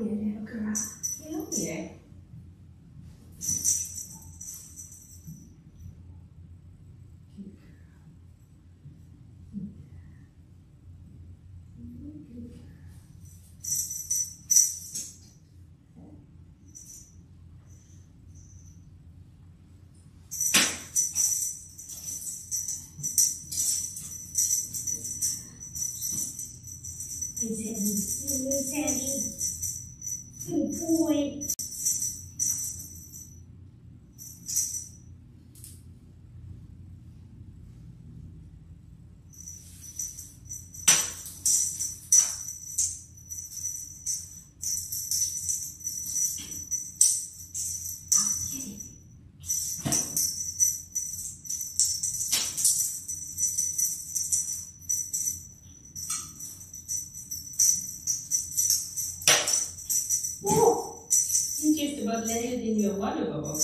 you, little girl. Help me. Anh sẽ 不，不，About landed in your water bubble.